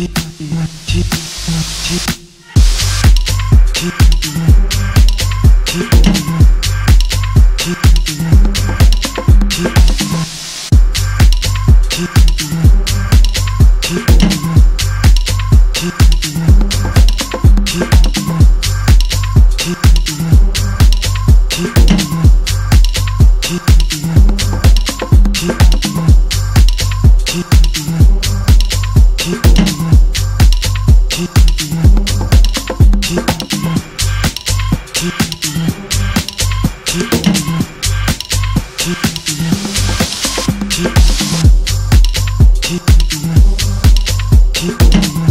keep time.